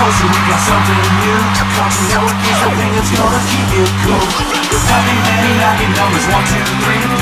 So we got something new Come. To know it, keep the thing that's gonna keep you cool. With nothing Mandy knocking numbers One, two, three,